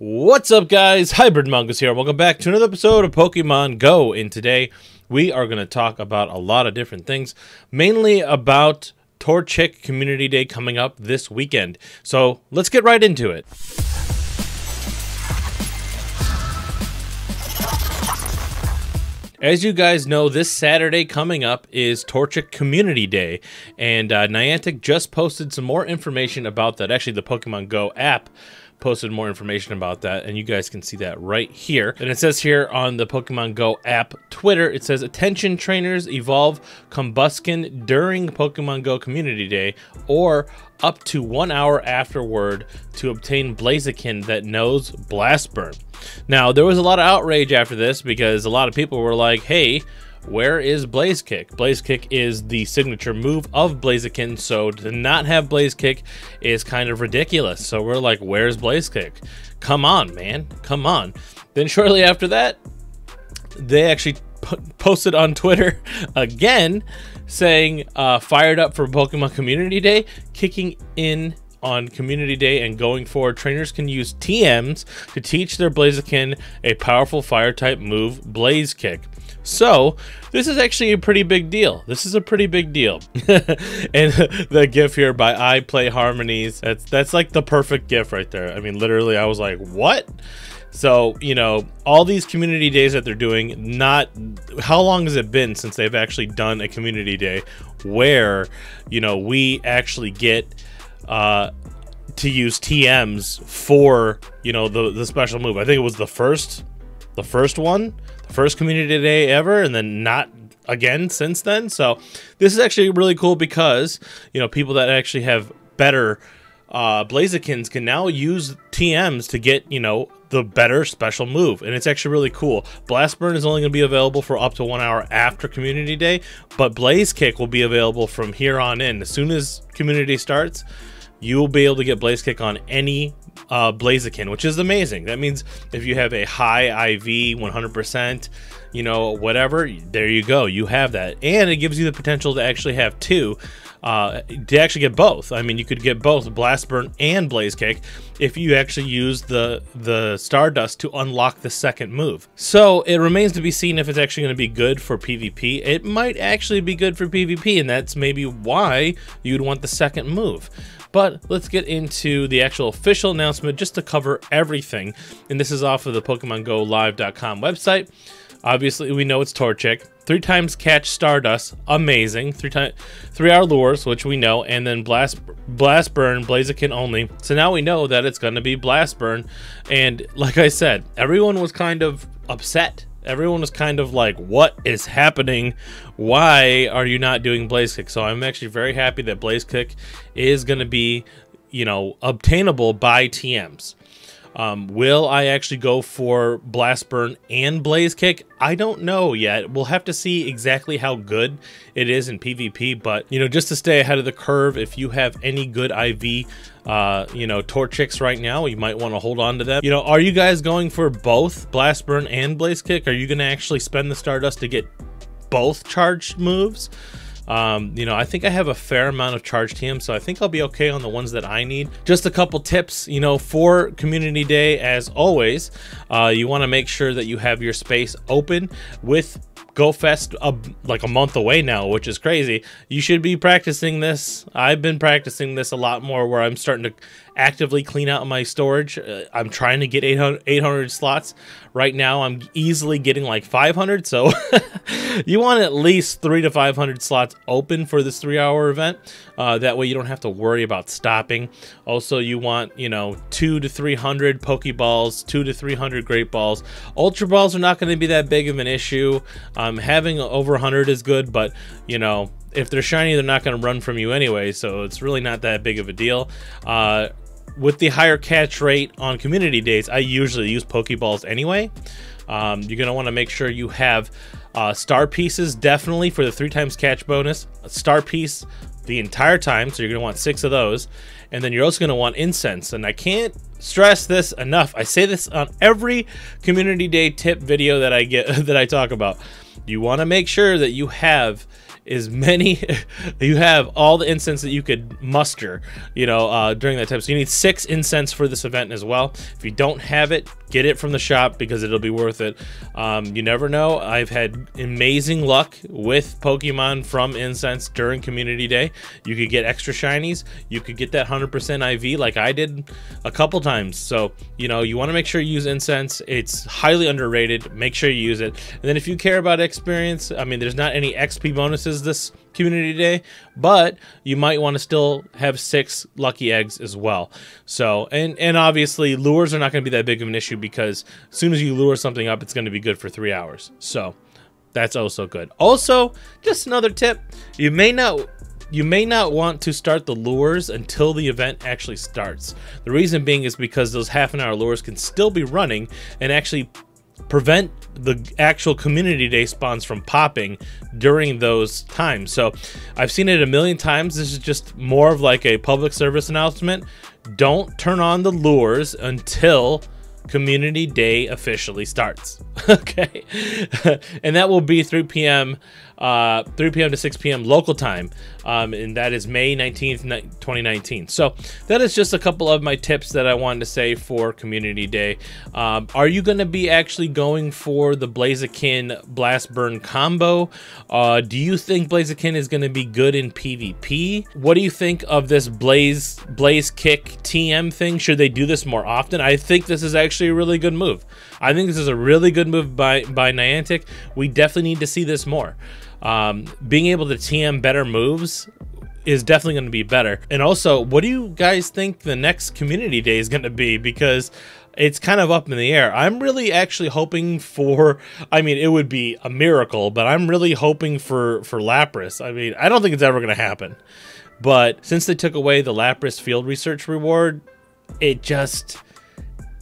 What's up, guys? Hybrid Mongoose here. Welcome back to another episode of Pokemon Go. And today we are going to talk about a lot of different things, mainly about Torchic Community Day coming up this weekend. So let's get right into it. As you guys know, this Saturday coming up is Torchic Community Day, and uh, Niantic just posted some more information about that. Actually, the Pokemon Go app posted more information about that, and you guys can see that right here. And it says here on the Pokemon Go app Twitter, it says attention trainers evolve Combusken during Pokemon Go Community Day or up to one hour afterward to obtain Blaziken that knows Blast Burn. Now, there was a lot of outrage after this because a lot of people were like, hey, where is Blaze Kick? Blaze Kick is the signature move of Blaziken, so to not have Blaze Kick is kind of ridiculous. So we're like, where's Blaze Kick? Come on, man. Come on. Then shortly after that, they actually posted on Twitter again saying, uh, fired up for Pokemon Community Day, kicking in on Community Day and going forward, trainers can use TMs to teach their Blaziken a powerful fire type move, Blaze Kick. So, this is actually a pretty big deal. This is a pretty big deal. and the GIF here by I Play Harmonies, that's, that's like the perfect GIF right there. I mean, literally, I was like, what? So, you know, all these community days that they're doing, not how long has it been since they've actually done a community day where, you know, we actually get uh, to use TMs for, you know, the, the special move. I think it was the first, the first one first community day ever, and then not again since then. So this is actually really cool because you know people that actually have better uh, Blazikens can now use TMs to get you know the better special move, and it's actually really cool. Blast Burn is only going to be available for up to one hour after Community Day, but Blaze Kick will be available from here on in. As soon as Community starts, you will be able to get Blaze Kick on any uh, Blaziken, which is amazing. That means if you have a high IV, 100%, you know, whatever, there you go. You have that. And it gives you the potential to actually have two, uh, to actually get both. I mean, you could get both Blast Burn and Blaze Kick if you actually use the, the Stardust to unlock the second move. So it remains to be seen if it's actually going to be good for PvP. It might actually be good for PvP, and that's maybe why you'd want the second move. But let's get into the actual official announcement just to cover everything. And this is off of the PokemonGoLive.com website. Obviously, we know it's Torchic. Three times catch Stardust, amazing. Three time, three hour lures, which we know, and then blast, blast burn, Blaziken only. So now we know that it's gonna be blast burn. And like I said, everyone was kind of upset everyone was kind of like, what is happening? Why are you not doing Blaze Kick? So I'm actually very happy that Blaze Kick is going to be, you know, obtainable by TMs. Um, will I actually go for Blast Burn and Blaze Kick? I don't know yet. We'll have to see exactly how good it is in PvP, but, you know, just to stay ahead of the curve, if you have any good IV, uh, you know, Torchics right now, you might want to hold on to them. You know, are you guys going for both Blast Burn and Blaze Kick? Are you going to actually spend the Stardust to get both charged moves? Um, you know, I think I have a fair amount of charge TM, so I think I'll be okay on the ones that I need. Just a couple tips, you know, for Community Day, as always, uh, you want to make sure that you have your space open with GoFest a, like a month away now, which is crazy. You should be practicing this. I've been practicing this a lot more where I'm starting to actively clean out my storage. Uh, I'm trying to get 800, 800 slots. Right now, I'm easily getting like 500. So you want at least three to 500 slots open for this three hour event. Uh, that way you don't have to worry about stopping. Also, you want, you know, two to 300 Pokeballs, two to 300 Great Balls. Ultra Balls are not going to be that big of an issue. Um, having over 100 is good, but, you know, if they're shiny, they're not going to run from you anyway, so it's really not that big of a deal. Uh, with the higher catch rate on community days, I usually use Pokeballs anyway. Um, you're going to want to make sure you have uh, star pieces definitely for the three times catch bonus. A star piece the entire time, so you're going to want six of those. And then you're also going to want incense. And I can't stress this enough. I say this on every community day tip video that I get that I talk about. You want to make sure that you have as many. you have all the incense that you could muster, you know, uh, during that time. So you need six incense for this event as well. If you don't have it, get it from the shop because it'll be worth it. Um, you never know. I've had amazing luck with Pokemon from incense during Community Day. You could get extra shinies. You could get that 100% IV like I did a couple times. So, you know, you want to make sure you use incense. It's highly underrated. Make sure you use it. And then if you care about experience, I mean, there's not any XP bonuses this community day, but you might want to still have six lucky eggs as well. So, and and obviously lures are not going to be that big of an issue because as soon as you lure something up, it's going to be good for three hours. So, that's also good. Also, just another tip: you may not you may not want to start the lures until the event actually starts. The reason being is because those half an hour lures can still be running and actually prevent the actual community day spawns from popping during those times. So I've seen it a million times. This is just more of like a public service announcement. Don't turn on the lures until community day officially starts. okay. and that will be 3 p.m uh, 3 p.m. to 6 p.m. local time, um, and that is May 19th, 2019. So that is just a couple of my tips that I wanted to say for Community Day. Um, are you going to be actually going for the Blaziken Blast Burn combo? Uh, do you think Blaziken is going to be good in PvP? What do you think of this Blaze Blaze Kick TM thing? Should they do this more often? I think this is actually a really good move. I think this is a really good move by by Niantic. We definitely need to see this more. Um, being able to TM better moves is definitely going to be better. And also, what do you guys think the next community day is going to be? Because it's kind of up in the air. I'm really actually hoping for. I mean, it would be a miracle, but I'm really hoping for for Lapras. I mean, I don't think it's ever going to happen. But since they took away the Lapras field research reward, it just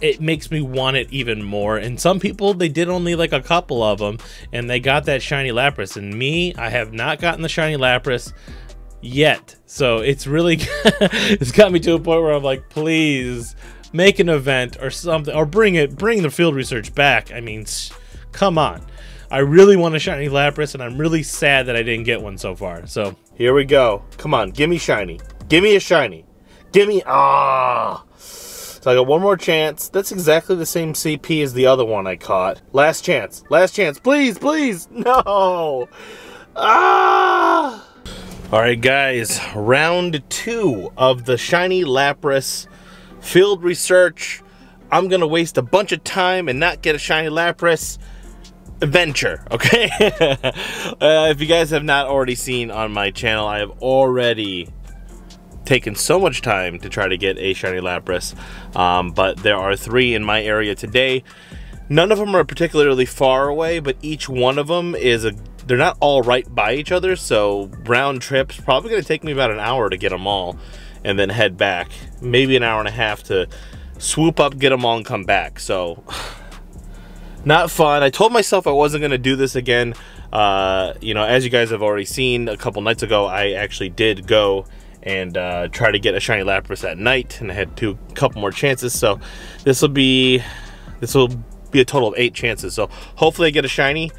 it makes me want it even more. And some people they did only like a couple of them, and they got that shiny Lapras. And me, I have not gotten the shiny Lapras yet. So it's really it's got me to a point where I'm like, please make an event or something, or bring it, bring the field research back. I mean, come on. I really want a shiny Lapras, and I'm really sad that I didn't get one so far. So here we go. Come on, give me shiny. Give me a shiny. Give me ah. I got one more chance. That's exactly the same CP as the other one I caught. Last chance. Last chance. Please, please. No. Ah. All right, guys. Round two of the Shiny Lapras field research. I'm going to waste a bunch of time and not get a Shiny Lapras adventure, okay? uh, if you guys have not already seen on my channel, I have already taken so much time to try to get a shiny Lapras, um, but there are three in my area today. None of them are particularly far away, but each one of them is a they're not all right by each other, so round trips probably going to take me about an hour to get them all and then head back. Maybe an hour and a half to swoop up, get them all, and come back. So, not fun. I told myself I wasn't going to do this again. Uh, you know, as you guys have already seen a couple nights ago, I actually did go and uh, try to get a shiny Lapras at night, and I had two couple more chances. So this will be this will be a total of eight chances. So hopefully I get a shiny.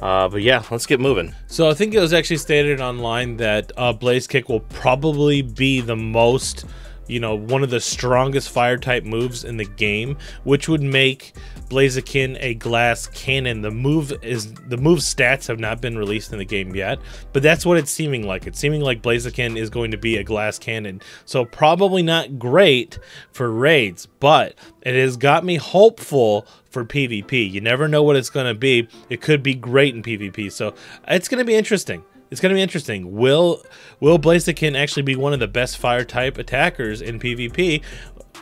Uh, but yeah, let's get moving. So I think it was actually stated online that uh, Blaze Kick will probably be the most you know, one of the strongest fire type moves in the game, which would make Blaziken a glass cannon. The move is the move stats have not been released in the game yet, but that's what it's seeming like. It's seeming like Blaziken is going to be a glass cannon. So probably not great for raids, but it has got me hopeful for PvP. You never know what it's going to be. It could be great in PvP. So it's going to be interesting. It's going to be interesting. Will Will Blaziken actually be one of the best fire type attackers in PvP?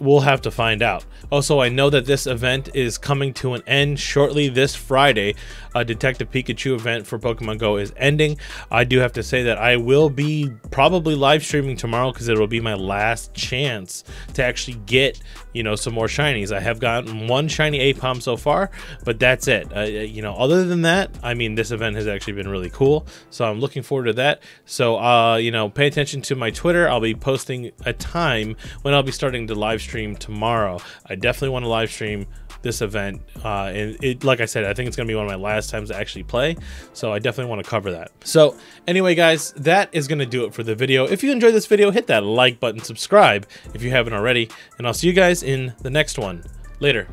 We'll have to find out. Also, I know that this event is coming to an end shortly this Friday. A Detective Pikachu event for Pokemon Go is ending. I do have to say that I will be probably live streaming tomorrow because it will be my last chance to actually get, you know, some more shinies. I have gotten one shiny Aipom so far, but that's it. Uh, you know, other than that, I mean, this event has actually been really cool. So I'm looking forward to that. So, uh, you know, pay attention to my Twitter. I'll be posting a time when I'll be starting to stream tomorrow. I definitely want to live stream this event. Uh, and it, like I said, I think it's going to be one of my last times to actually play. So I definitely want to cover that. So anyway, guys, that is going to do it for the video. If you enjoyed this video, hit that like button, subscribe if you haven't already, and I'll see you guys in the next one. Later.